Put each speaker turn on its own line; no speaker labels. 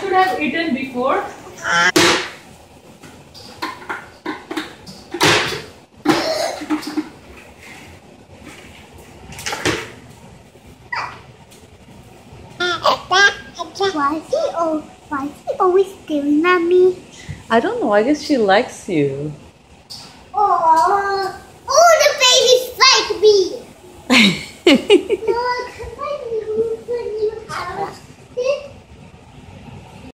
should have eaten before. Why is, he, always, why is he always staring at me?
I don't know. I guess she likes you.
Oh, all the babies like me.